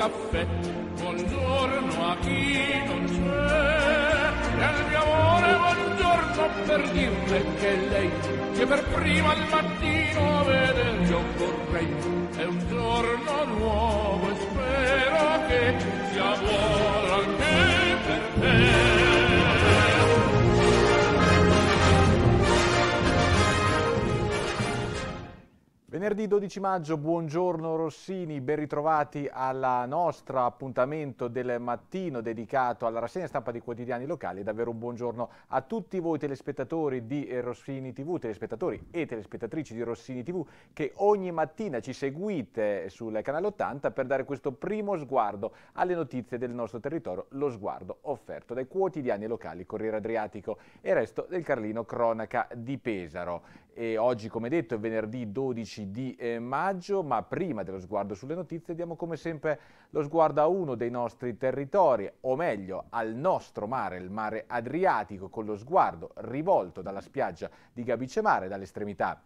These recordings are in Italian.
caffè, buongiorno a chi non c'è. E al mio amore buongiorno per dirle che lei, che per prima al mattino veder io vorrei, è un giorno nuovo e spero che sia buono anche per te. Venerdì 12 maggio, buongiorno Rossini, ben ritrovati al nostro appuntamento del mattino dedicato alla rassegna stampa di quotidiani locali. Davvero un buongiorno a tutti voi telespettatori di Rossini TV, telespettatori e telespettatrici di Rossini TV che ogni mattina ci seguite sul canale 80 per dare questo primo sguardo alle notizie del nostro territorio, lo sguardo offerto dai quotidiani locali Corriere Adriatico e Resto del Carlino Cronaca di Pesaro. E oggi, come detto, è venerdì 12 di eh, maggio, ma prima dello sguardo sulle notizie diamo come sempre lo sguardo a uno dei nostri territori, o meglio al nostro mare, il mare Adriatico, con lo sguardo rivolto dalla spiaggia di Gabicemare, dall'estremità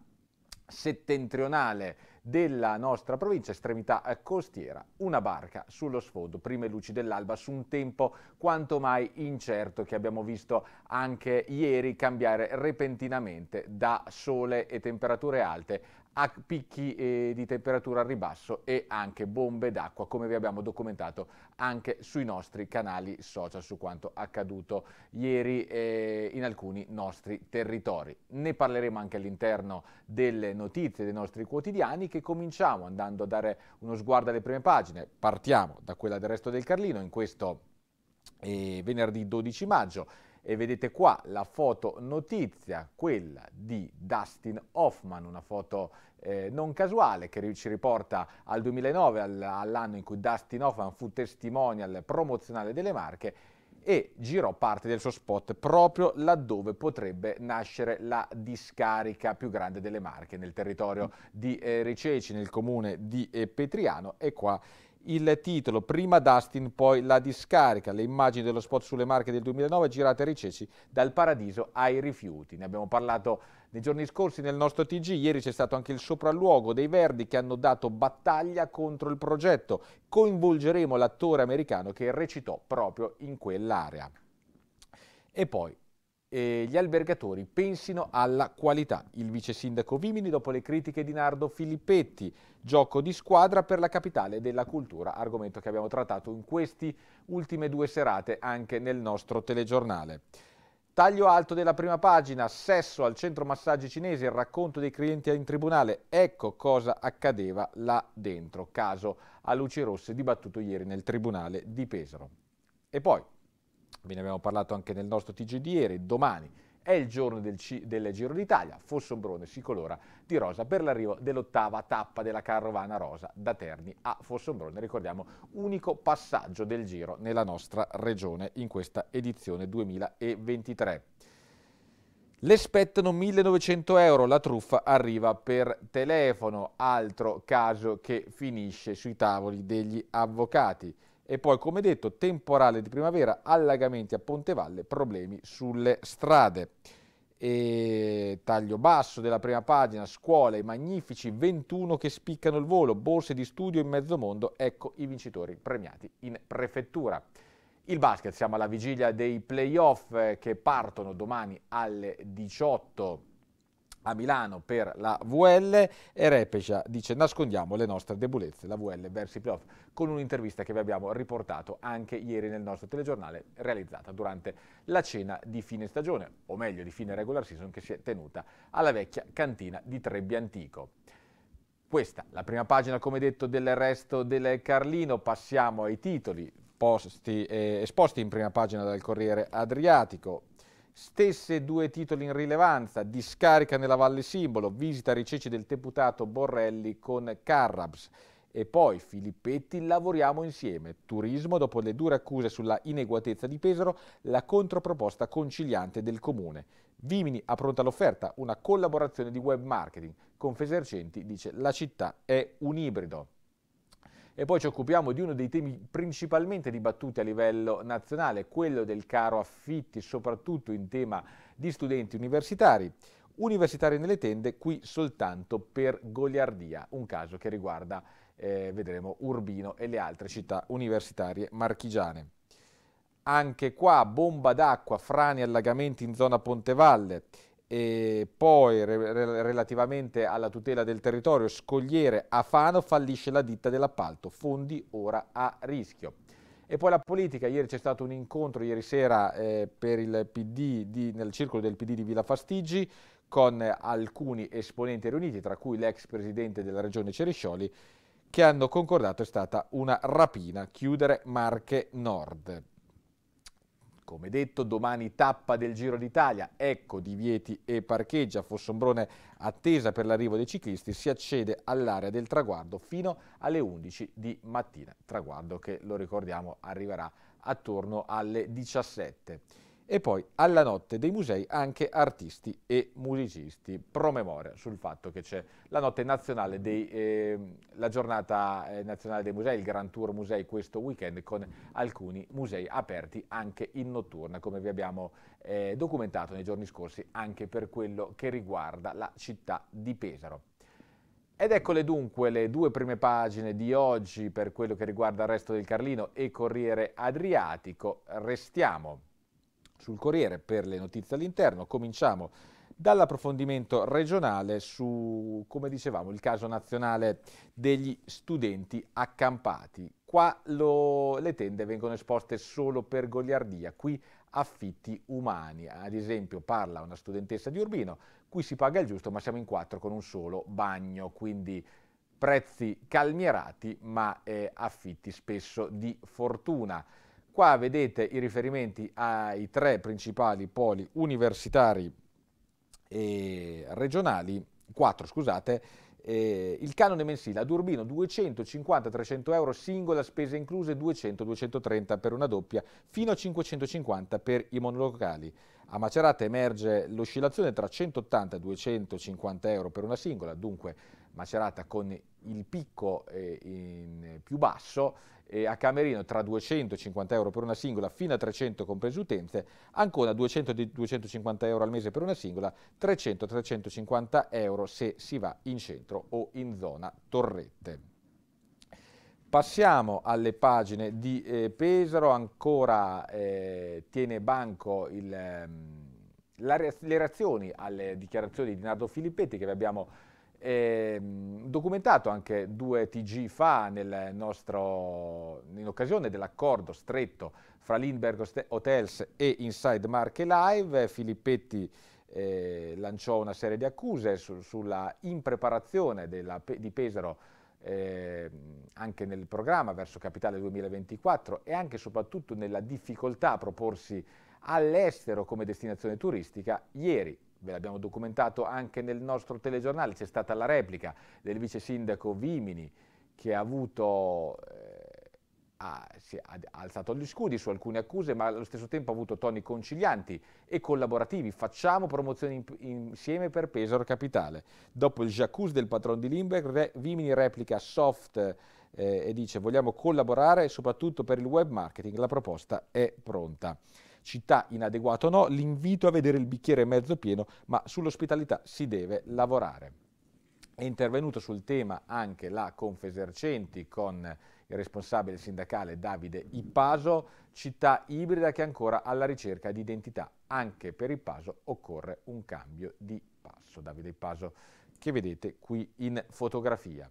settentrionale della nostra provincia, estremità costiera, una barca sullo sfondo, prime luci dell'alba, su un tempo quanto mai incerto che abbiamo visto anche ieri cambiare repentinamente da sole e temperature alte a picchi eh, di temperatura a ribasso e anche bombe d'acqua, come vi abbiamo documentato anche sui nostri canali social su quanto accaduto ieri eh, in alcuni nostri territori. Ne parleremo anche all'interno delle notizie dei nostri quotidiani che cominciamo andando a dare uno sguardo alle prime pagine. Partiamo da quella del resto del Carlino in questo eh, venerdì 12 maggio e vedete qua la foto notizia, quella di Dustin Hoffman, una foto eh, non casuale che ci riporta al 2009, all- all'anno in cui Dustin Hoffman fu testimonial promozionale delle marche e girò parte del suo spot proprio laddove potrebbe nascere la discarica più grande delle Marche, nel territorio di eh, Riceci, nel comune di eh, Petriano. E qua il titolo, prima Dustin, poi la discarica, le immagini dello spot sulle marche del 2009 girate a Riceci dal paradiso ai rifiuti. Ne abbiamo parlato nei giorni scorsi nel nostro TG, ieri c'è stato anche il sopralluogo dei Verdi che hanno dato battaglia contro il progetto. Coinvolgeremo l'attore americano che recitò proprio in quell'area. E poi eh, gli albergatori pensino alla qualità. Il vice sindaco Vimini dopo le critiche di Nardo Filippetti, gioco di squadra per la capitale della cultura, argomento che abbiamo trattato in queste ultime due serate anche nel nostro telegiornale. Taglio alto della prima pagina, sesso al centro massaggi cinesi, il racconto dei clienti in tribunale, ecco cosa accadeva là dentro, caso a luci rosse dibattuto ieri nel tribunale di Pesaro. E poi ve ne abbiamo parlato anche nel nostro TG di ieri, domani è il giorno del, del Giro d'Italia, Fossombrone si colora di rosa per l'arrivo dell'ottava tappa della carovana rosa da Terni a Fossombrone, ricordiamo unico passaggio del Giro nella nostra regione in questa edizione 2023. Le spettano 1900 euro, la truffa arriva per telefono, altro caso che finisce sui tavoli degli avvocati. E poi, come detto, temporale di primavera, allagamenti a Pontevalle, problemi sulle strade. E taglio basso della prima pagina, scuole, i magnifici 21 che spiccano il volo, borse di studio in mezzo mondo, ecco i vincitori premiati in prefettura. Il basket, siamo alla vigilia dei playoff eh, che partono domani alle 18 a Milano per la VL e Repecia dice nascondiamo le nostre debolezze, la VL verso i playoff, con un'intervista che vi abbiamo riportato anche ieri nel nostro telegiornale realizzata durante la cena di fine stagione, o meglio di fine regular season che si è tenuta alla vecchia cantina di Trebbi Antico. Questa, la prima pagina come detto del resto del Carlino, passiamo ai titoli posti, eh, esposti in prima pagina dal Corriere Adriatico, Stesse due titoli in rilevanza, discarica nella Valle Simbolo, visita ai riceci del deputato Borrelli con Carrabs e poi Filippetti lavoriamo insieme. Turismo, dopo le dure accuse sulla ineguatezza di Pesaro, la controproposta conciliante del comune. Vimini ha pronta l'offerta, una collaborazione di web marketing. Confesercenti dice la città è un ibrido. E poi ci occupiamo di uno dei temi principalmente dibattuti a livello nazionale, quello del caro affitti, soprattutto in tema di studenti universitari. Universitari nelle tende, qui soltanto per goliardia, un caso che riguarda, eh, vedremo, Urbino e le altre città universitarie marchigiane. Anche qua bomba d'acqua, frani allagamenti in zona Pontevalle. E poi re relativamente alla tutela del territorio, Scogliere a Fano fallisce la ditta dell'appalto, fondi ora a rischio. E poi la politica, ieri c'è stato un incontro, ieri sera eh, per il PD di, nel circolo del PD di Villa Fastigi con alcuni esponenti riuniti, tra cui l'ex presidente della regione Ceriscioli, che hanno concordato è stata una rapina, chiudere Marche Nord. Come detto, domani tappa del Giro d'Italia, ecco divieti e parcheggia, Fossombrone attesa per l'arrivo dei ciclisti, si accede all'area del traguardo fino alle 11 di mattina, traguardo che, lo ricordiamo, arriverà attorno alle 17 e poi alla notte dei musei anche artisti e musicisti, promemoria sul fatto che c'è la notte nazionale dei, eh, la giornata eh, nazionale dei musei, il Grand Tour Musei questo weekend con alcuni musei aperti anche in notturna, come vi abbiamo eh, documentato nei giorni scorsi anche per quello che riguarda la città di Pesaro. Ed eccole dunque le due prime pagine di oggi per quello che riguarda il resto del Carlino e Corriere Adriatico. Restiamo sul Corriere per le notizie all'interno. Cominciamo dall'approfondimento regionale su, come dicevamo, il caso nazionale degli studenti accampati. Qua lo, le tende vengono esposte solo per goliardia, qui affitti umani. Ad esempio parla una studentessa di Urbino, qui si paga il giusto ma siamo in quattro con un solo bagno, quindi prezzi calmierati ma eh, affitti spesso di fortuna. Qua vedete i riferimenti ai tre principali poli universitari e regionali, quattro scusate, eh, il canone mensile ad Urbino 250-300 euro singola, spese incluse 200-230 per una doppia, fino a 550 per i monolocali. A Macerata emerge l'oscillazione tra 180 e 250 euro per una singola, dunque Macerata con il picco eh, più basso e a Camerino tra 250 euro per una singola fino a 300 comprese utenze, Ancona 200-250 euro al mese per una singola, 300-350 euro se si va in centro o in zona Torrette. Passiamo alle pagine di eh, Pesaro, ancora eh, tiene banco il, ehm, la, le reazioni alle dichiarazioni di Nardo Filippetti che vi abbiamo eh, documentato anche due TG fa nostro, in occasione dell'accordo stretto fra Lindbergh Hotels e Inside Marche Live. Filippetti eh, lanciò una serie di accuse su, sulla impreparazione della, di Pesaro eh, anche nel programma verso Capitale 2024 e anche e soprattutto nella difficoltà a proporsi all'estero come destinazione turistica. Ieri ve l'abbiamo documentato anche nel nostro telegiornale, c'è stata la replica del vice sindaco Vimini che ha avuto... Eh, ha, ha, alzato gli scudi su alcune accuse, ma allo stesso tempo ha avuto toni concilianti e collaborativi. Facciamo promozioni in, insieme per Pesaro Capitale. Dopo il jacuzzi del patron di Limberg, Re, Vimini replica soft eh, e dice vogliamo collaborare soprattutto per il web marketing. La proposta è pronta città inadeguato o no, l'invito a vedere il bicchiere mezzo pieno, ma sull'ospitalità si deve lavorare. È intervenuto sul tema anche la Confesercenti con il responsabile sindacale Davide Ippaso, città ibrida che è ancora alla ricerca di identità. Anche per Ippaso occorre un cambio di passo. Davide Ippaso che vedete qui in fotografia.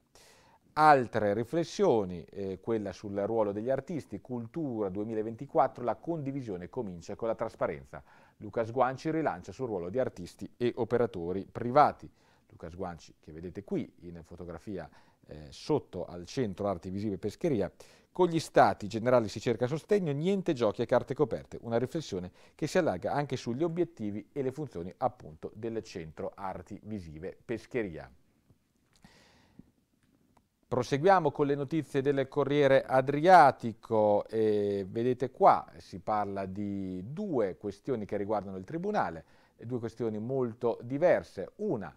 Altre riflessioni, eh, quella sul ruolo degli artisti, Cultura 2024, la condivisione comincia con la trasparenza. Luca Sguanci rilancia sul ruolo di artisti e operatori privati. Luca Sguanci, che vedete qui in fotografia eh, sotto al centro Arti Visive e Pescheria, con gli stati generali si cerca sostegno, niente giochi a carte coperte, una riflessione che si allarga anche sugli obiettivi e le funzioni appunto del centro Arti Visive Pescheria. Proseguiamo con le notizie del Corriere Adriatico e vedete qua si parla di due questioni che riguardano il Tribunale, due questioni molto diverse. Una,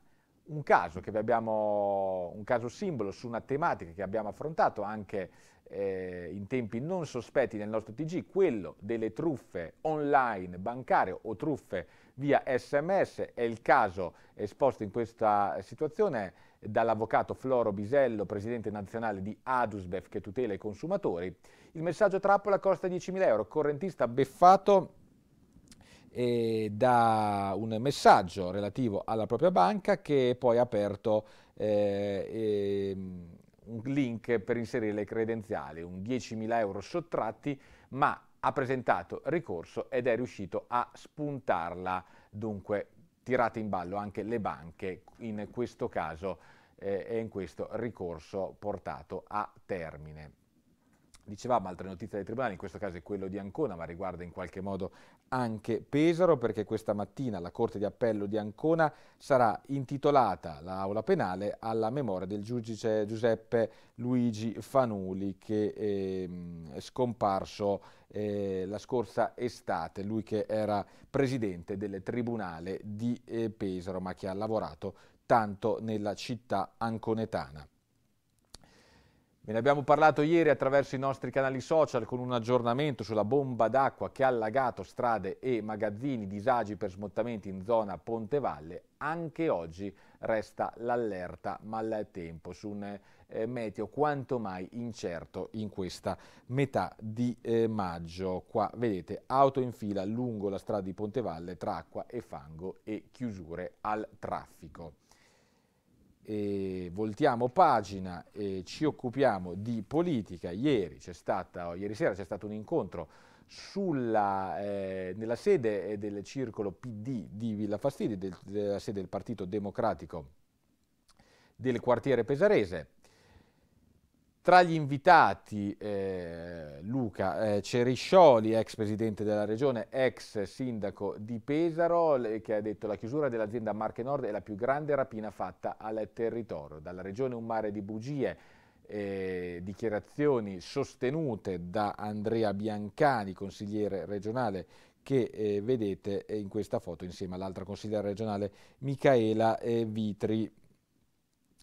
un caso abbiamo, un caso simbolo su una tematica che abbiamo affrontato anche eh, in tempi non sospetti nel nostro TG, quello delle truffe online bancarie o truffe via sms. È il caso esposto in questa situazione dall'avvocato Floro Bisello, presidente nazionale di Adusbef che tutela i consumatori. Il messaggio trappola costa 10.000 euro, correntista beffato eh, da un messaggio relativo alla propria banca che poi ha aperto eh, eh, un link per inserire le credenziali, un 10.000 euro sottratti, ma ha presentato ricorso ed è riuscito a spuntarla, dunque tirate in ballo anche le banche in questo caso eh, in questo ricorso portato a termine. Dicevamo altre notizie dei tribunali, in questo caso è quello di Ancona, ma riguarda in qualche modo anche Pesaro, perché questa mattina la Corte di Appello di Ancona sarà intitolata l'aula penale alla memoria del giudice Giuseppe Luigi Fanuli, che ehm, è scomparso eh, la scorsa estate, lui che era presidente del Tribunale di eh, Pesaro, ma che ha lavorato tanto nella città anconetana. Ve ne abbiamo parlato ieri attraverso i nostri canali social con un aggiornamento sulla bomba d'acqua che ha allagato strade e magazzini, disagi per smottamenti in zona Ponte Valle. Anche oggi resta l'allerta maltempo su un eh, meteo quanto mai incerto in questa metà di eh, maggio. Qua vedete auto in fila lungo la strada di Ponte Valle tra acqua e fango e chiusure al traffico e voltiamo pagina e ci occupiamo di politica. Ieri, stata, ieri sera c'è stato un incontro sulla, eh, nella sede del circolo PD di Villa Fastidi, del, della sede del Partito Democratico del quartiere pesarese. Tra gli invitati eh, Luca eh, Ceriscioli, ex presidente della regione, ex sindaco di Pesaro, che ha detto la chiusura dell'azienda Marche Nord è la più grande rapina fatta al territorio. Dalla regione un mare di bugie, eh, dichiarazioni sostenute da Andrea Biancani, consigliere regionale, che eh, vedete in questa foto insieme all'altra consigliera regionale Michaela eh, Vitri.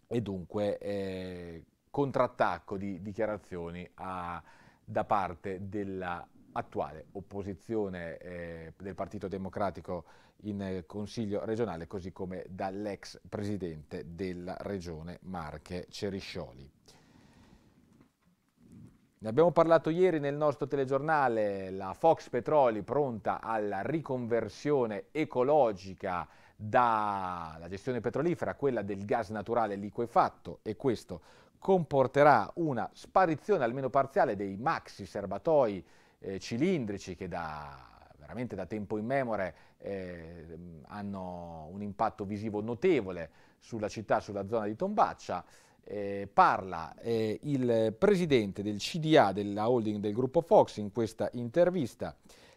E dunque eh, contrattacco di dichiarazioni a, da parte dell'attuale opposizione eh, del Partito Democratico in Consiglio regionale, così come dall'ex presidente della regione Marche Ceriscioli. Ne abbiamo parlato ieri nel nostro telegiornale, la Fox Petroli pronta alla riconversione ecologica dalla gestione petrolifera a quella del gas naturale liquefatto e questo comporterà una sparizione almeno parziale dei maxi serbatoi eh, cilindrici che da, veramente da tempo immemore eh, hanno un impatto visivo notevole sulla città, sulla zona di Tombaccia. Eh, parla eh, il presidente del CDA della holding del gruppo Fox in questa intervista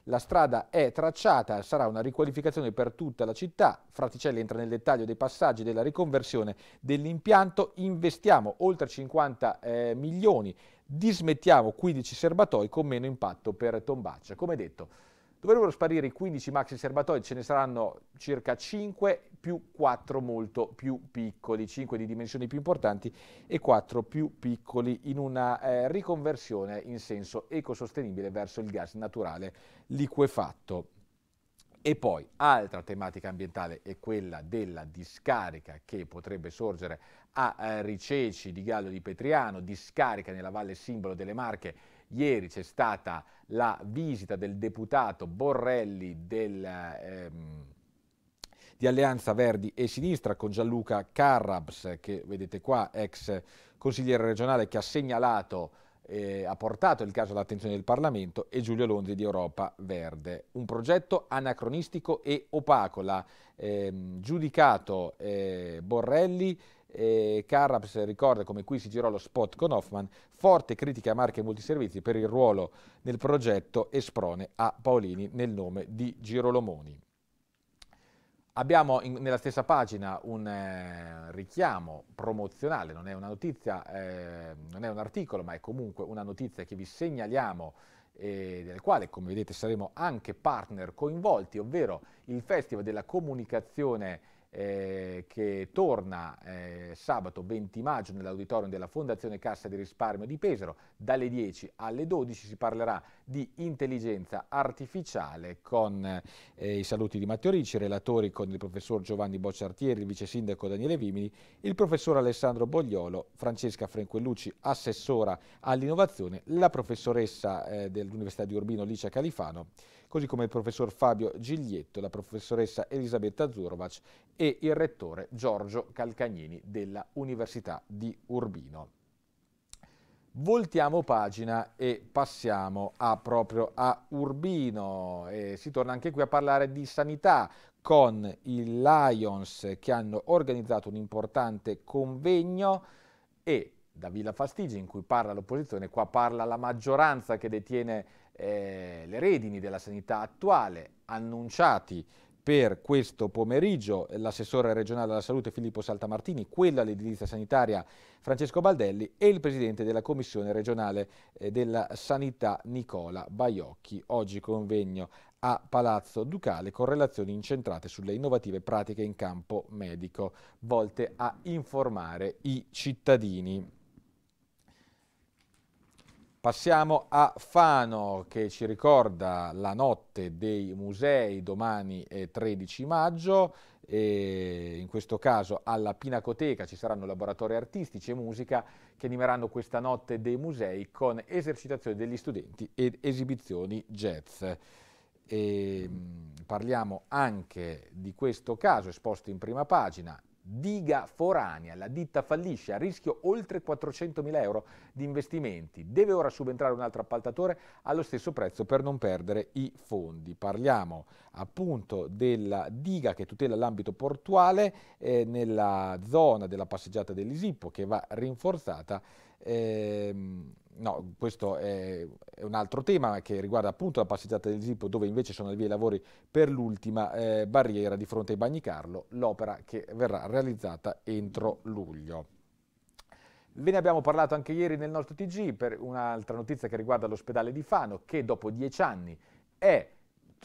la strada è tracciata, sarà una riqualificazione per tutta la città. Fraticelli entra nel dettaglio dei passaggi della riconversione dell'impianto. Investiamo oltre 50 eh, milioni, dismettiamo 15 serbatoi con meno impatto per Tombaccia. Come detto, Dovrebbero sparire i 15 maxi serbatoi, ce ne saranno circa 5 più 4 molto più piccoli, 5 di dimensioni più importanti e 4 più piccoli in una eh, riconversione in senso ecosostenibile verso il gas naturale liquefatto. E poi altra tematica ambientale è quella della discarica che potrebbe sorgere a eh, Riceci di Gallo di Petriano, discarica nella Valle Simbolo delle Marche Ieri c'è stata la visita del deputato Borrelli del, ehm, di Alleanza Verdi e Sinistra con Gianluca Carrabs, che vedete qua, ex consigliere regionale che ha segnalato eh, ha portato il caso all'attenzione del Parlamento e Giulio Londri di Europa Verde. Un progetto anacronistico e opaco. L'ha ehm, giudicato eh, Borrelli eh, Carraps ricorda come qui si girò lo spot con Hoffman, forte critica a marche multiservizi per il ruolo nel progetto e sprone a Paolini nel nome di Girolomoni. Abbiamo in, nella stessa pagina un eh, richiamo promozionale, non è una notizia, eh, non è un articolo, ma è comunque una notizia che vi segnaliamo e del quale, come vedete, saremo anche partner coinvolti, ovvero il Festival della Comunicazione eh, che torna eh, sabato 20 maggio nell'auditorium della Fondazione Cassa di Risparmio di Pesaro. Dalle 10 alle 12 si parlerà di intelligenza artificiale con eh, i saluti di Matteo Ricci, relatori con il professor Giovanni Bocciartieri, il vice sindaco Daniele Vimini, il professor Alessandro Bogliolo, Francesca Frenquellucci, assessora all'innovazione, la professoressa eh, dell'Università di Urbino Licia Califano così come il professor Fabio Giglietto, la professoressa Elisabetta Zurvac e il rettore Giorgio Calcagnini della Università di Urbino. Voltiamo pagina e passiamo a, proprio a Urbino. E si torna anche qui a parlare di sanità con i Lions che hanno organizzato un importante convegno e da Villa Fastigi in cui parla l'opposizione, qua parla la maggioranza che detiene eh, le redini della sanità attuale, annunciati per questo pomeriggio l'assessore regionale alla salute Filippo Saltamartini, quello all'edilizia sanitaria Francesco Baldelli e il presidente della commissione regionale eh, della sanità Nicola Baiocchi. Oggi convegno a Palazzo Ducale con relazioni incentrate sulle innovative pratiche in campo medico volte a informare i cittadini. Passiamo a Fano che ci ricorda la notte dei musei domani è 13 maggio e in questo caso alla Pinacoteca ci saranno laboratori artistici e musica che animeranno questa notte dei musei con esercitazioni degli studenti ed esibizioni jazz. E, parliamo anche di questo caso esposto in prima pagina diga foranea, la ditta fallisce, a rischio oltre 400.000 euro di investimenti, deve ora subentrare un altro appaltatore allo stesso prezzo per non perdere i fondi. Parliamo appunto della diga che tutela l'ambito portuale eh, nella zona della passeggiata dell'Isippo che va rinforzata. Ehm, No, questo è, un altro tema che riguarda appunto la passeggiata del Zippo dove invece sono al via i lavori per l'ultima eh, barriera di fronte ai Bagni Carlo, l'opera che verrà realizzata entro luglio. Ve ne abbiamo parlato anche ieri nel nostro TG per un'altra notizia che riguarda l'ospedale di Fano che dopo dieci anni è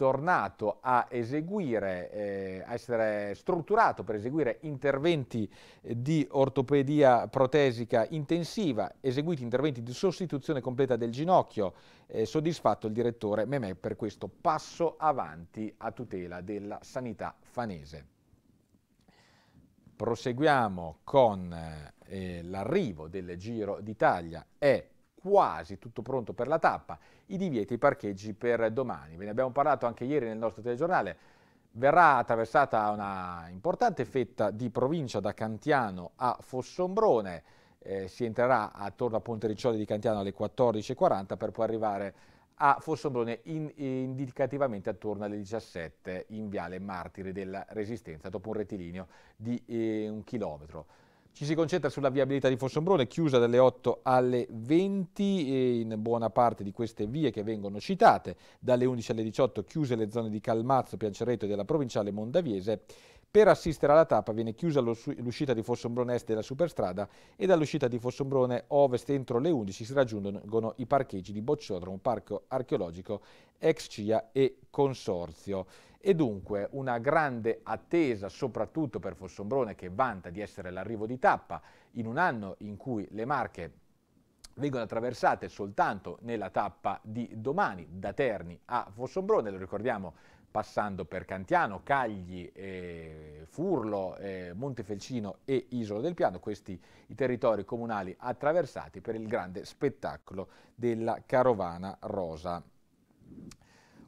tornato a eseguire, eh, a essere strutturato per eseguire interventi di ortopedia protesica intensiva, eseguiti interventi di sostituzione completa del ginocchio, eh, soddisfatto il direttore Memè per questo passo avanti a tutela della sanità fanese. Proseguiamo con eh, l'arrivo del Giro d'Italia, è quasi tutto pronto per la tappa, i divieti e i parcheggi per domani. Ve ne abbiamo parlato anche ieri nel nostro telegiornale. Verrà attraversata una importante fetta di provincia da Cantiano a Fossombrone, eh, si entrerà attorno a Ponte Riccioli di Cantiano alle 14.40 per poi arrivare a Fossombrone in, indicativamente attorno alle 17 in viale Martiri della Resistenza dopo un rettilineo di eh, un chilometro. Ci si concentra sulla viabilità di Fossombrone, chiusa dalle 8 alle 20 in buona parte di queste vie che vengono citate, dalle 11 alle 18 chiuse le zone di Calmazzo, Pianceretto e della provinciale Mondaviese. Per assistere alla tappa viene chiusa l'uscita di Fossombrone Est della superstrada e dall'uscita di Fossombrone Ovest entro le 11 si raggiungono i parcheggi di Bocciodromo, Parco Archeologico, Ex CIA e Consorzio e dunque una grande attesa soprattutto per Fossombrone che vanta di essere l'arrivo di tappa in un anno in cui le Marche vengono attraversate soltanto nella tappa di domani da Terni a Fossombrone, lo ricordiamo passando per Cantiano, Cagli, eh, Furlo, eh, Montefelcino e Isola del Piano, questi i territori comunali attraversati per il grande spettacolo della Carovana Rosa.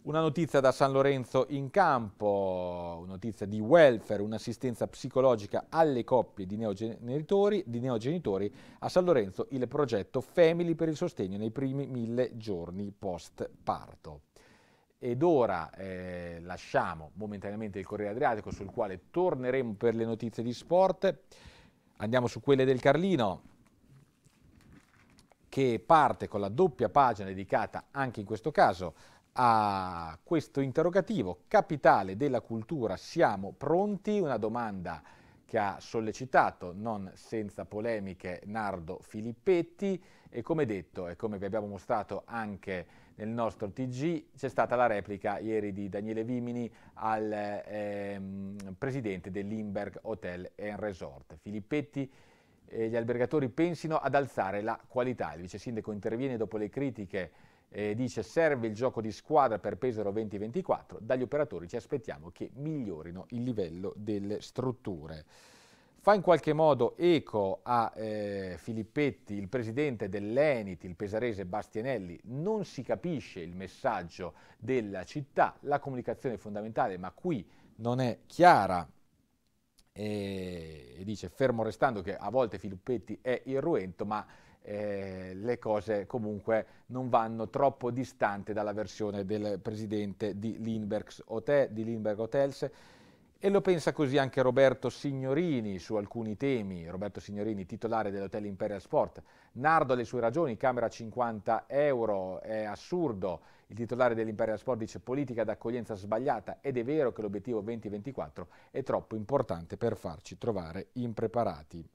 Una notizia da San Lorenzo in campo, notizia di welfare, un'assistenza psicologica alle coppie di neogenitori, di neogenitori, A San Lorenzo il progetto Family per il sostegno nei primi mille giorni post parto. Ed ora eh, lasciamo momentaneamente il Corriere Adriatico sul quale torneremo per le notizie di sport. Andiamo su quelle del Carlino che parte con la doppia pagina dedicata anche in questo caso a questo interrogativo capitale della cultura siamo pronti? Una domanda che ha sollecitato non senza polemiche Nardo Filippetti e come detto e come vi abbiamo mostrato anche nel nostro TG. C'è stata la replica ieri di Daniele Vimini al ehm, presidente dell'Imberg Hotel and Resort. Filippetti e gli albergatori pensino ad alzare la qualità. Il vice sindaco interviene dopo le critiche e dice serve il gioco di squadra per Pesaro 2024. Dagli operatori ci aspettiamo che migliorino il livello delle strutture. Fa in qualche modo eco a eh, Filippetti, il presidente dell'Enit, il pesarese Bastianelli, non si capisce il messaggio della città, la comunicazione è fondamentale, ma qui non è chiara. E dice fermo restando che a volte Filippetti è irruento, ma eh, le cose comunque non vanno troppo distante dalla versione del presidente di Lindbergh Hotel, di Lindbergh Hotels e lo pensa così anche Roberto Signorini su alcuni temi, Roberto Signorini titolare dell'Hotel Imperial Sport. Nardo ha le sue ragioni, camera 50 euro, è assurdo. Il titolare dell'Imperial Sport dice politica d'accoglienza sbagliata ed è vero che l'obiettivo 2024 è troppo importante per farci trovare impreparati.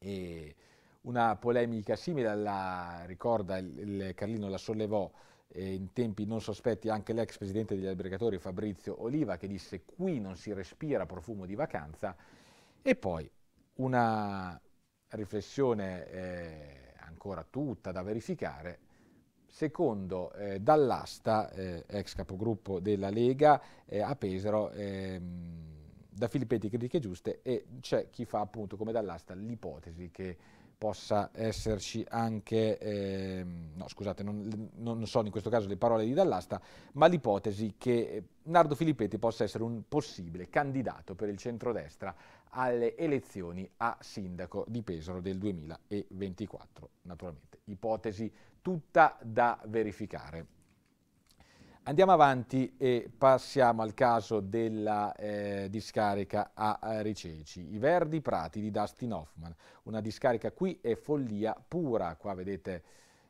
E una polemica simile la ricorda il, Carlino la sollevò eh, in tempi non sospetti anche l'ex presidente degli albergatori Fabrizio Oliva che disse qui non si respira profumo di vacanza e poi una riflessione eh, ancora tutta da verificare secondo eh, Dall'Asta, eh, ex capogruppo della Lega eh, a Pesaro, ehm, da Filippetti Critiche Giuste e c'è chi fa appunto come Dall'Asta l'ipotesi che possa esserci anche, eh, no scusate, non, non, sono in questo caso le parole di Dall'Asta, ma l'ipotesi che Nardo Filippetti possa essere un possibile candidato per il centrodestra alle elezioni a sindaco di Pesaro del 2024. Naturalmente, ipotesi tutta da verificare. Andiamo avanti e passiamo al caso della eh, discarica a, Riceci. I Verdi Prati di Dustin Hoffman. Una discarica qui è follia pura. Qua vedete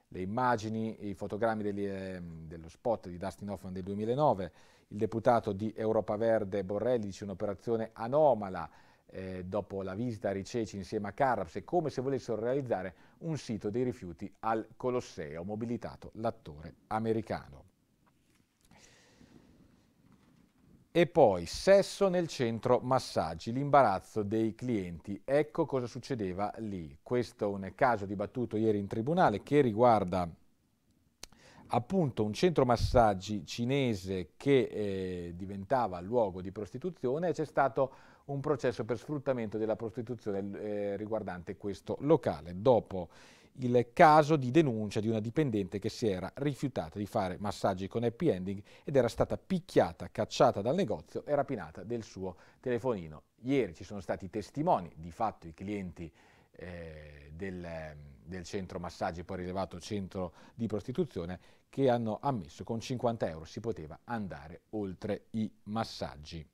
le immagini, i fotogrammi degli, eh, dello spot di Dustin Hoffman del 2009. Il deputato di Europa Verde Borrelli dice un'operazione anomala eh, dopo la visita a Riceci insieme a Carraps. È come se volessero realizzare un sito dei rifiuti al Colosseo, mobilitato l'attore americano. E poi sesso nel centro massaggi, l'imbarazzo dei clienti. Ecco cosa succedeva lì. Questo è un caso dibattuto ieri in tribunale che riguarda appunto un centro massaggi cinese che eh, diventava luogo di prostituzione e c'è stato un processo per sfruttamento della prostituzione eh, riguardante questo locale. Dopo il caso di denuncia di una dipendente che si era rifiutata di fare massaggi con happy ending ed era stata picchiata, cacciata dal negozio e rapinata del suo telefonino. Ieri ci sono stati testimoni, di fatto i clienti eh, del, del, centro massaggi, poi rilevato centro di prostituzione, che hanno ammesso che con 50 euro si poteva andare oltre i massaggi.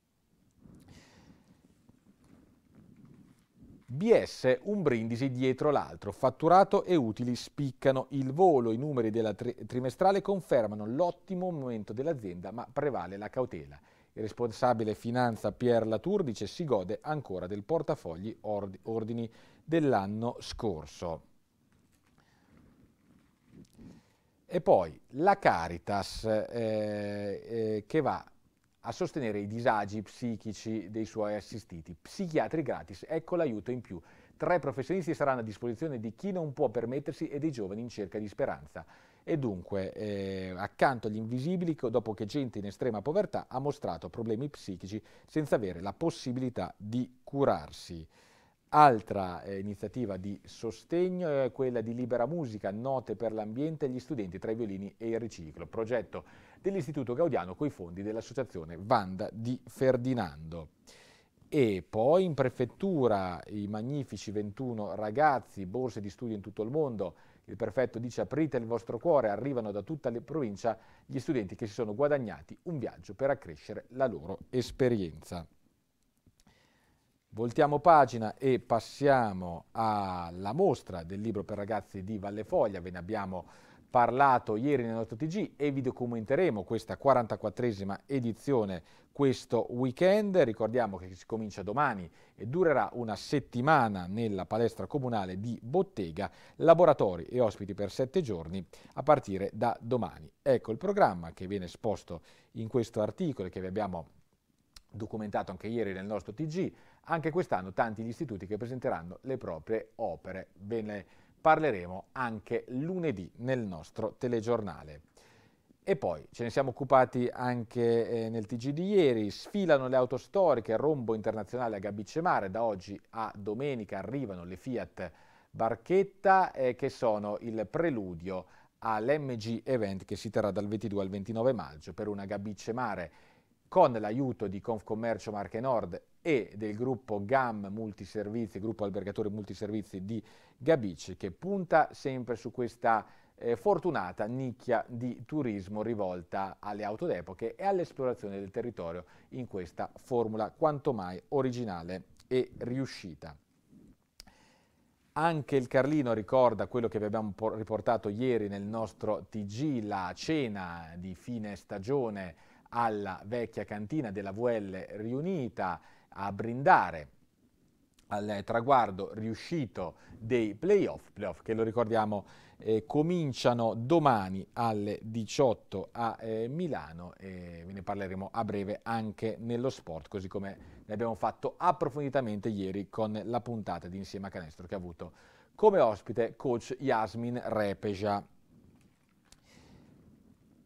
BS un brindisi dietro l'altro, fatturato e utili spiccano il volo, i numeri della tri trimestrale confermano l'ottimo momento dell'azienda ma prevale la cautela. Il responsabile finanza Pierre Latour dice si gode ancora del portafogli ord ordini dell'anno scorso. E poi la Caritas eh, eh, che va a sostenere i disagi psichici dei suoi assistiti. Psichiatri gratis, ecco l'aiuto in più. Tre professionisti saranno a disposizione di chi non può permettersi e dei giovani in cerca di speranza. E dunque, eh, accanto agli invisibili, dopo che gente in estrema povertà ha mostrato problemi psichici senza avere la possibilità di curarsi. Altra eh, iniziativa di sostegno è quella di Libera Musica, note per l'ambiente e gli studenti tra i violini e il riciclo, progetto dell'Istituto Gaudiano coi fondi dell'Associazione Vanda di Ferdinando. E poi in prefettura i magnifici 21 ragazzi, borse di studio in tutto il mondo, il prefetto dice aprite il vostro cuore, arrivano da tutta la provincia gli studenti che si sono guadagnati un viaggio per accrescere la loro esperienza. Voltiamo pagina e passiamo alla mostra del libro per ragazzi di Valle Foglia, ve ne abbiamo parlato ieri nel nostro TG e vi documenteremo questa 44esima edizione questo weekend. Ricordiamo che si comincia domani e durerà una settimana nella palestra comunale di Bottega, laboratori e ospiti per sette giorni a partire da domani. Ecco il programma che viene esposto in questo articolo che vi abbiamo documentato anche ieri nel nostro TG. Anche quest'anno tanti gli istituti che presenteranno le proprie opere. Ve ne parleremo anche lunedì nel nostro telegiornale. E poi ce ne siamo occupati anche eh, nel TG di ieri, sfilano le auto storiche, rombo internazionale a Gabicemare, da oggi a domenica arrivano le Fiat Barchetta eh, che sono il preludio all'MG Event che si terrà dal 22 al 29 maggio per una Gabicemare con l'aiuto di Confcommercio Marche Nord e del gruppo GAM Multiservizi, gruppo albergatori multiservizi di Gabice, che punta sempre su questa eh, fortunata nicchia di turismo rivolta alle auto d'epoche e all'esplorazione del territorio in questa formula quanto mai originale e riuscita. Anche il Carlino ricorda quello che vi abbiamo riportato ieri nel nostro TG, la cena di fine stagione alla vecchia cantina della VL riunita a brindare al traguardo riuscito dei playoff, playoff che lo ricordiamo eh, cominciano domani alle 18 a eh, Milano e ve ne parleremo a breve anche nello sport, così come ne abbiamo fatto approfonditamente ieri con la puntata di Insieme a Canestro che ha avuto come ospite coach Yasmin Repeja.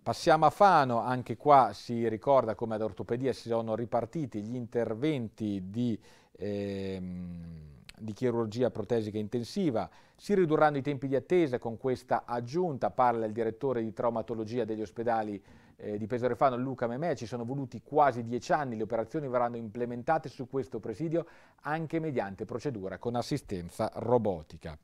Passiamo a Fano, anche qua si ricorda come ad ortopedia si sono ripartiti gli interventi di, ehm, di chirurgia protesica intensiva, si ridurranno i tempi di attesa con questa aggiunta, parla il direttore di traumatologia degli ospedali eh, di Pesaro Fano, Luca Memè, ci sono voluti quasi dieci anni, le operazioni verranno implementate su questo presidio anche mediante procedura con assistenza robotica.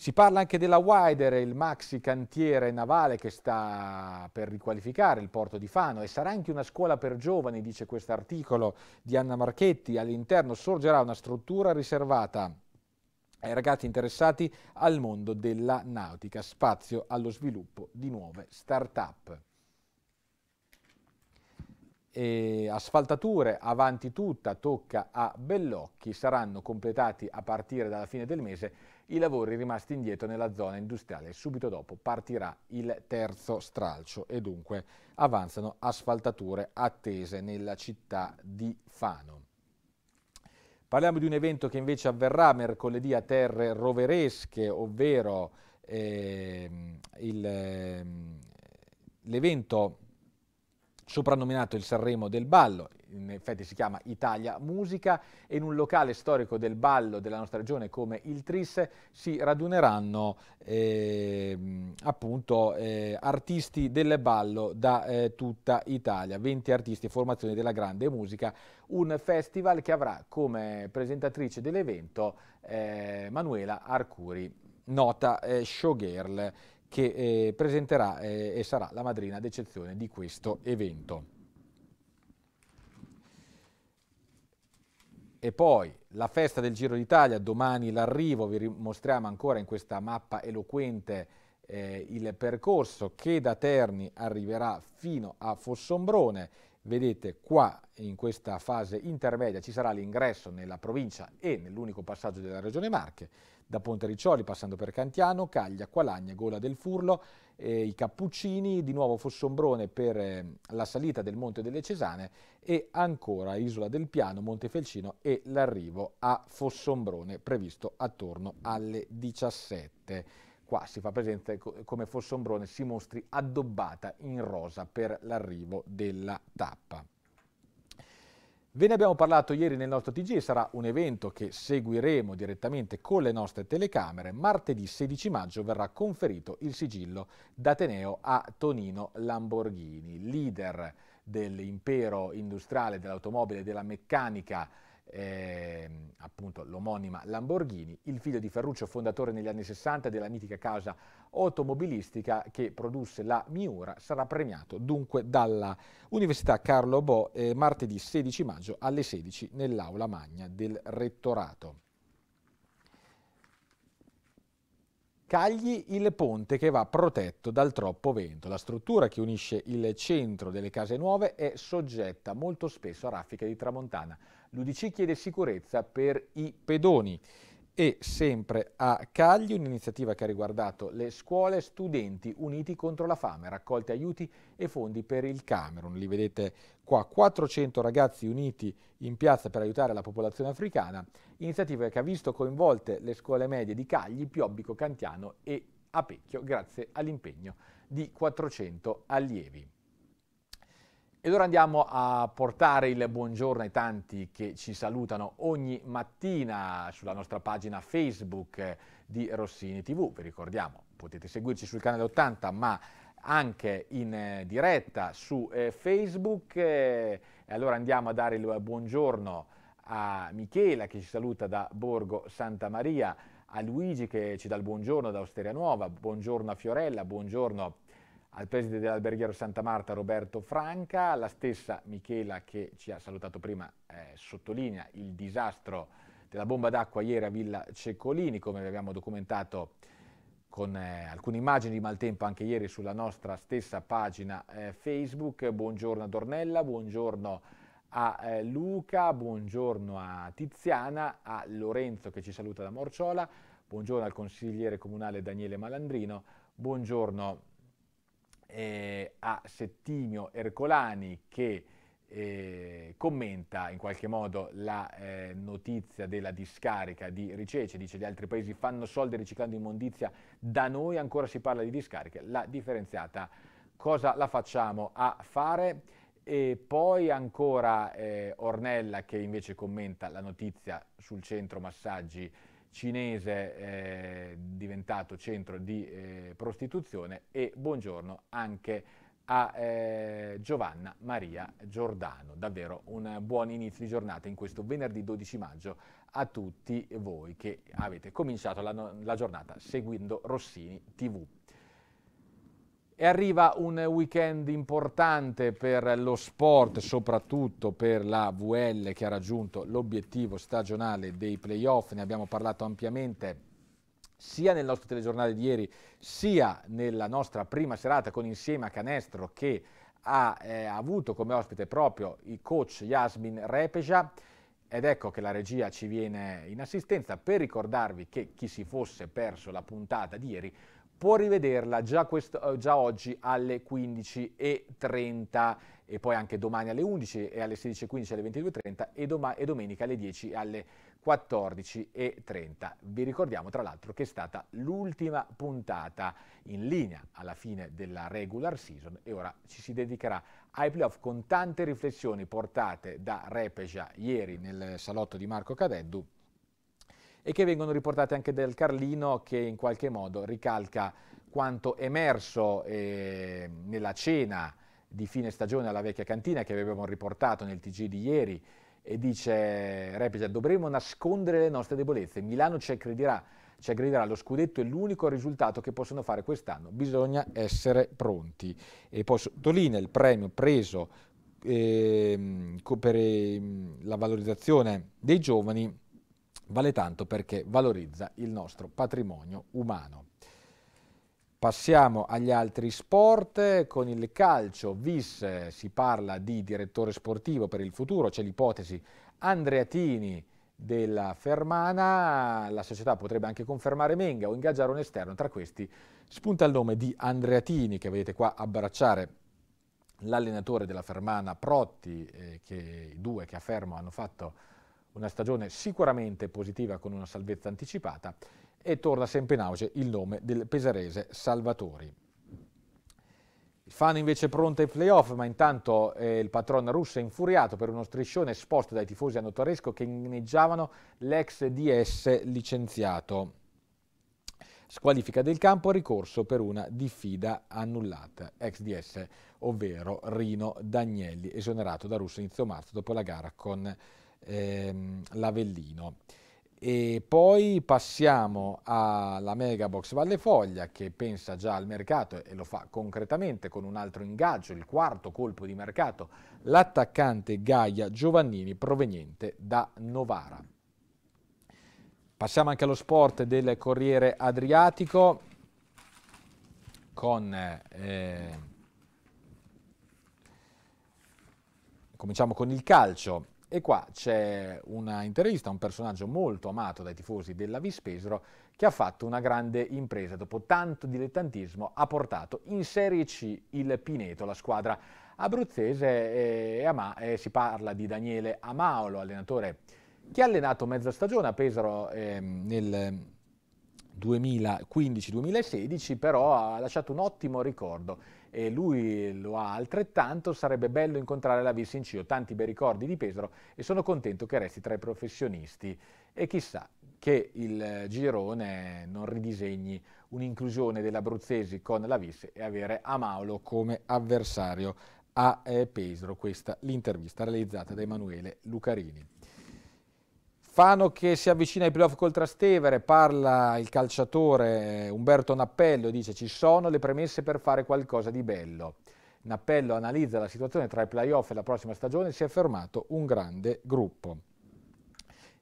Si parla anche della Wider, il maxi cantiere navale che sta per riqualificare il porto di Fano e sarà anche una scuola per giovani, dice questo articolo di Anna Marchetti. All'interno sorgerà una struttura riservata ai ragazzi interessati al mondo della nautica, spazio allo sviluppo di nuove start-up. E asfaltature avanti tutta, tocca a Bellocchi, saranno completati a partire dalla fine del mese i lavori rimasti indietro nella zona industriale. Subito dopo partirà il terzo stralcio e dunque avanzano asfaltature attese nella città di Fano. Parliamo di un evento che invece avverrà mercoledì a terre roveresche, ovvero ehm, l'evento soprannominato il Sanremo del Ballo, in effetti si chiama Italia Musica, e in un locale storico del ballo della nostra regione come il Tris si raduneranno eh, appunto eh, artisti del ballo da eh, tutta Italia, 20 artisti e formazioni della grande musica, un festival che avrà come presentatrice dell'evento eh, Manuela Arcuri, nota eh, showgirl che eh, presenterà e sarà la madrina d'eccezione di questo evento. E poi la festa del Giro d'Italia, domani l'arrivo, vi mostriamo ancora in questa mappa eloquente eh, il percorso che da Terni arriverà fino a Fossombrone. Vedete qua in questa fase intermedia ci sarà l'ingresso nella provincia e nell'unico passaggio della Regione Marche da Ponte Riccioli passando per Cantiano, Caglia, Qualagna, Gola del Furlo, eh, i Cappuccini, di nuovo Fossombrone per eh, la salita del Monte delle Cesane e ancora Isola del Piano, Montefelcino e l'arrivo a Fossombrone previsto attorno alle 17. Qua si fa presente come Fossombrone si mostri addobbata in rosa per l'arrivo della tappa. Ve ne abbiamo parlato ieri nel nostro TG e sarà un evento che seguiremo direttamente con le nostre telecamere. Martedì 16 maggio verrà conferito il sigillo d'Ateneo a Tonino Lamborghini, leader dell'impero industriale dell'automobile e della meccanica eh, appunto l'omonima Lamborghini, il figlio di Ferruccio, fondatore negli anni 60 della mitica casa automobilistica che produsse la Miura, sarà premiato dunque dalla Università Carlo Bo eh, martedì 16 maggio alle 16 nell'aula magna del rettorato. Cagli il ponte che va protetto dal troppo vento. La struttura che unisce il centro delle case nuove è soggetta molto spesso a raffiche di tramontana. L'UDC chiede sicurezza per i pedoni e sempre a Cagli un'iniziativa che ha riguardato le scuole studenti uniti contro la fame, raccolte aiuti e fondi per il Camerun. Li vedete qua, 400 ragazzi uniti in piazza per aiutare la popolazione africana, iniziativa che ha visto coinvolte le scuole medie di Cagli, Piobbico, Cantiano e Apecchio grazie all'impegno di 400 allievi. E ora andiamo a portare il buongiorno ai tanti che ci salutano ogni mattina sulla nostra pagina Facebook di Rossini TV. Vi ricordiamo, potete seguirci sul canale 80, ma anche in eh, diretta su eh, Facebook. E allora andiamo a dare il buongiorno a Michela che ci saluta da Borgo Santa Maria, a Luigi che ci dà il buongiorno da Osteria Nuova, buongiorno a Fiorella, buongiorno a al preside dell'alberghiero Santa Marta Roberto Franca, la stessa Michela che ci ha salutato prima eh, sottolinea il disastro della bomba d'acqua ieri a Villa Ceccolini, come abbiamo documentato con eh, alcune immagini di maltempo anche ieri sulla nostra stessa pagina eh, Facebook. Buongiorno ad Ornella, buongiorno a eh, Luca, buongiorno a Tiziana, a Lorenzo che ci saluta da Morciola, buongiorno al consigliere comunale Daniele Malandrino, buongiorno eh, a Settimio Ercolani che eh, commenta in qualche modo la eh, notizia della discarica di Ricece, dice gli altri paesi fanno soldi riciclando immondizia, da noi ancora si parla di discariche, la differenziata cosa la facciamo a fare? E poi ancora eh, Ornella che invece commenta la notizia sul centro massaggi cinese eh, diventato centro di eh, prostituzione e buongiorno anche a eh, Giovanna Maria Giordano. Davvero un buon inizio di giornata in questo venerdì 12 maggio a tutti voi che avete cominciato la, la giornata seguendo Rossini TV. E arriva un weekend importante per lo sport, soprattutto per la VL che ha raggiunto l'obiettivo stagionale dei playoff, ne abbiamo parlato ampiamente sia nel nostro telegiornale di ieri, sia nella nostra prima serata con Insieme a Canestro che ha eh, avuto come ospite proprio il coach Yasmin Repeja. Ed ecco che la regia ci viene in assistenza per ricordarvi che chi si fosse perso la puntata di ieri può rivederla già, questo, eh, già oggi alle 15.30 e poi anche domani alle 11 e alle 16.15 alle 22.30 e, doma- e domenica alle 10 alle 14.30. Vi ricordiamo tra l'altro che è stata l'ultima puntata in linea alla fine della regular season e ora ci si dedicherà ai playoff con tante riflessioni portate da Repeja ieri nel salotto di Marco Cadeddu e che vengono riportate anche dal Carlino che in qualche modo ricalca quanto emerso eh, nella cena di fine stagione alla vecchia cantina che avevamo riportato nel TG di ieri e dice Repita dovremo nascondere le nostre debolezze, Milano ci aggredirà, ci aggredirà, lo scudetto è l'unico risultato che possono fare quest'anno, bisogna essere pronti. E poi sottolinea il premio preso eh, per eh, la valorizzazione dei giovani vale tanto perché valorizza il nostro patrimonio umano. Passiamo agli altri sport, con il calcio VIS si parla di direttore sportivo per il futuro, c'è l'ipotesi Andreatini della Fermana, la società potrebbe anche confermare Menga o ingaggiare un esterno, tra questi spunta il nome di Andreatini che vedete qua abbracciare l'allenatore della Fermana Protti, eh, che i due che a Fermo hanno fatto una stagione sicuramente positiva con una salvezza anticipata e torna sempre in auge il nome del pesarese Salvatori. Il fan invece pronto ai playoff, ma intanto eh, il patron russo è infuriato per uno striscione esposto dai tifosi a Notaresco che inneggiavano l'ex DS licenziato. Squalifica del campo, ricorso per una diffida annullata. Ex DS, ovvero Rino Dagnelli, esonerato da Russo inizio marzo dopo la gara con ehm, l'Avellino. E poi passiamo alla Megabox Valle Foglia che pensa già al mercato e lo fa concretamente con un altro ingaggio, il quarto colpo di mercato, l'attaccante Gaia Giovannini proveniente da Novara. Passiamo anche allo sport del Corriere Adriatico con eh, cominciamo con il calcio e qua c'è una intervista a un personaggio molto amato dai tifosi della Vispesaro che ha fatto una grande impresa. Dopo tanto dilettantismo ha portato in Serie C il Pineto, la squadra abruzzese, e, ama, e si parla di Daniele Amaolo, allenatore che ha allenato mezza stagione a Pesaro eh, nel 2015-2016, però ha lasciato un ottimo ricordo e lui lo ha altrettanto, sarebbe bello incontrare la Vis in Cio, tanti bei ricordi di Pesaro e sono contento che resti tra i professionisti. E chissà che il girone non ridisegni un'inclusione dell'Abruzzesi con la Vis e avere Amaulo come avversario a eh, Pesaro, questa l'intervista realizzata da Emanuele Lucarini. Fano che si avvicina ai playoff col Trastevere, parla il calciatore Umberto Nappello, dice ci sono le premesse per fare qualcosa di bello. Nappello analizza la situazione tra i playoff e la prossima stagione, si è fermato un grande gruppo.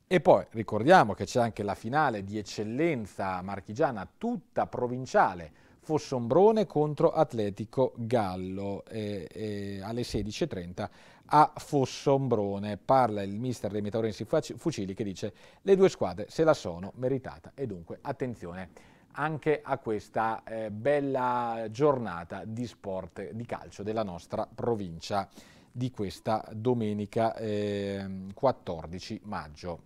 E poi ricordiamo che c'è anche la finale di eccellenza marchigiana tutta provinciale, Fossombrone contro Atletico Gallo eh, eh, alle 16.30 a Fossombrone. Parla il mister dei Metaurensi Fucili che dice le due squadre se la sono meritata e dunque attenzione anche a questa eh, bella giornata di sport, di calcio della nostra provincia di questa domenica 14 ehm, maggio.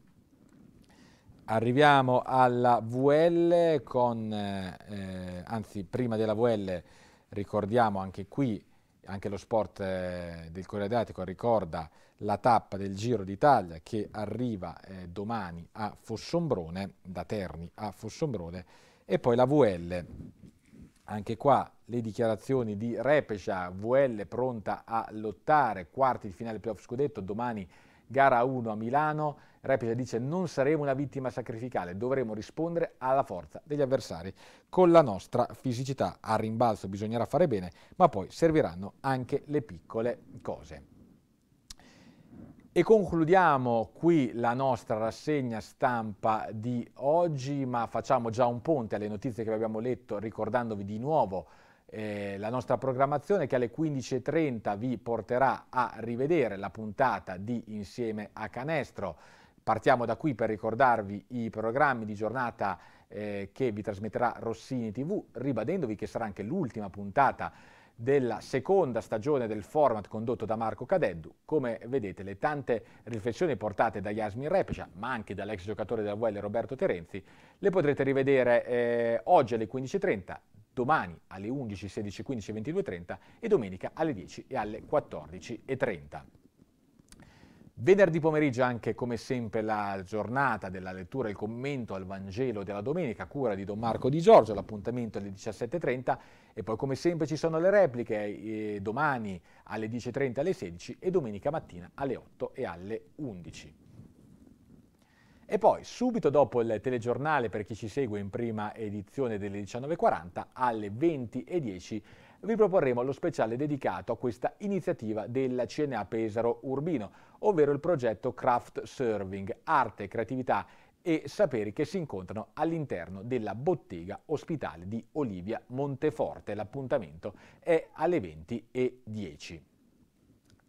Arriviamo alla VL con, eh, anzi prima della VL ricordiamo anche qui, anche lo sport eh, del Corriere Adriatico ricorda la tappa del Giro d'Italia che arriva eh, domani a Fossombrone, da Terni a Fossombrone, e poi la VL. Anche qua le dichiarazioni di Repescia, VL pronta a lottare, quarti di finale playoff scudetto, domani gara 1 a Milano, Repita dice non saremo una vittima sacrificale, dovremo rispondere alla forza degli avversari con la nostra fisicità. A rimbalzo bisognerà fare bene, ma poi serviranno anche le piccole cose. E concludiamo qui la nostra rassegna stampa di oggi, ma facciamo già un ponte alle notizie che abbiamo letto ricordandovi di nuovo eh, la nostra programmazione che alle 15.30 vi porterà a rivedere la puntata di Insieme a Canestro. Partiamo da qui per ricordarvi i programmi di giornata eh, che vi trasmetterà Rossini TV, ribadendovi che sarà anche l'ultima puntata della seconda stagione del format condotto da Marco Cadeddu. Come vedete le tante riflessioni portate da Yasmin Repecia, ma anche dall'ex giocatore della VL Roberto Terenzi, le potrete rivedere eh, oggi alle 15.30 domani alle 11, 16, 15 22.30 e domenica alle 10 e alle 14.30. Venerdì pomeriggio anche come sempre la giornata della lettura e il commento al Vangelo della domenica, cura di Don Marco Di Giorgio, l'appuntamento alle 17.30 e poi come sempre ci sono le repliche eh, domani alle 10.30 alle 16 e domenica mattina alle 8 e alle 11. E poi, subito dopo il telegiornale, per chi ci segue in prima edizione delle 19.40, alle 20.10 vi proporremo lo speciale dedicato a questa iniziativa della CNA Pesaro Urbino, ovvero il progetto Craft Serving, arte, creatività e saperi che si incontrano all'interno della bottega ospitale di Olivia Monteforte. L'appuntamento è alle 20.10.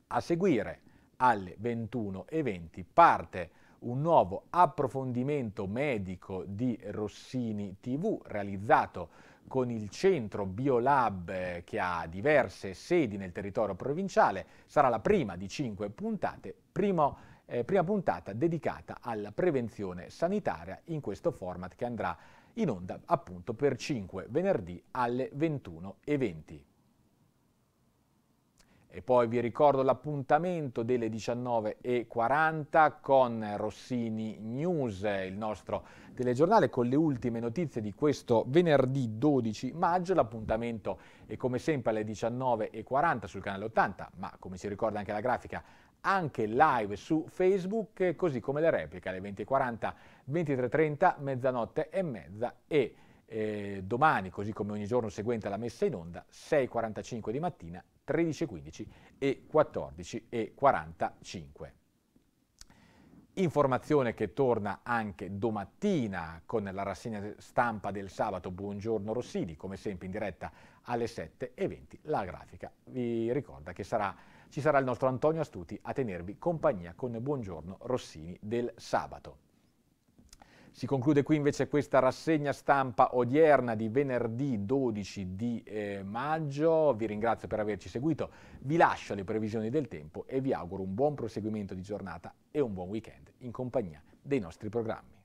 A seguire, alle 21.20, parte un nuovo approfondimento medico di Rossini TV realizzato con il centro Biolab eh, che ha diverse sedi nel territorio provinciale. Sarà la prima di cinque puntate, primo, eh, prima puntata dedicata alla prevenzione sanitaria in questo format che andrà in onda appunto per 5 venerdì alle 21.20. E poi vi ricordo l'appuntamento delle 19.40 con Rossini News, il nostro telegiornale con le ultime notizie di questo venerdì 12 maggio. L'appuntamento è come sempre alle 19.40 sul canale 80, ma come si ricorda anche la grafica, anche live su Facebook, così come le repliche alle 20.40, 23.30, mezzanotte e mezza e eh, domani, così come ogni giorno seguente alla messa in onda, 6.45 di mattina 13.15 e 14.45. Informazione che torna anche domattina con la rassegna stampa del sabato. Buongiorno Rossini, come sempre in diretta alle 7.20. La grafica vi ricorda che sarà, ci sarà il nostro Antonio Astuti a tenervi compagnia con Buongiorno Rossini del sabato. Si conclude qui invece questa rassegna stampa odierna di venerdì 12 di eh, maggio. Vi ringrazio per averci seguito, vi lascio le previsioni del tempo e vi auguro un buon proseguimento di giornata e un buon weekend in compagnia dei nostri programmi.